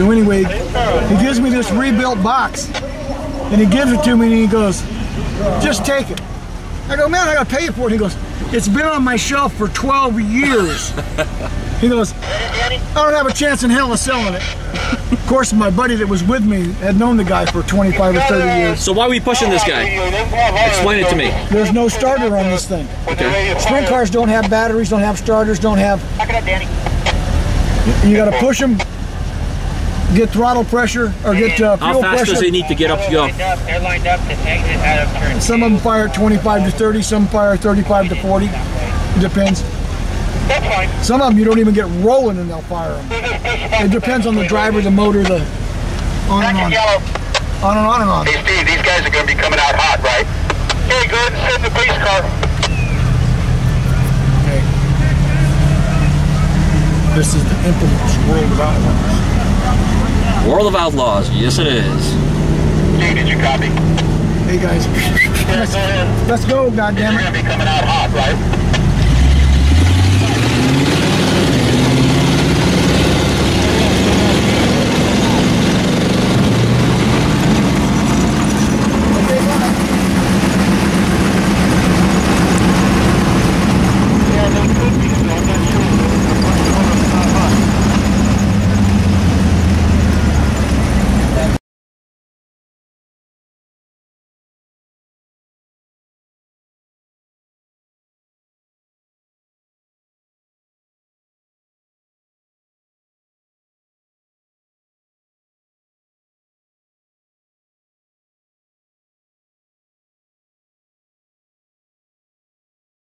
So anyway, he gives me this rebuilt box, and he gives it to me, and he goes, "Just take it." I go, "Man, I gotta pay you for it." He goes, "It's been on my shelf for 12 years." He goes, "I don't have a chance in hell of selling it." Of course, my buddy that was with me had known the guy for 25 or 30 years. So why are we pushing this guy? Explain it to me. There's no starter on this thing. Okay. Sprint cars don't have batteries, don't have starters, don't have. You got to push them, get throttle pressure or get uh, How fuel fast pressure. does he need to get up to go? They're lined up to exit out of turn. Some of them fire 25 to 30, some fire 35 to 40. It depends. That's fine. Some of them you don't even get rolling and they'll fire them. It depends on the driver, the motor, the on and on, on and on and on. Hey Steve, these guys are going to be coming out hot, right? Hey, go ahead and send the police car. Okay. This is the infamous world of outlaws. World of Outlaws. Yes, it is. Steve, did you copy? Hey guys, let's, let's go, They're goddammit. going to be coming out hot, right?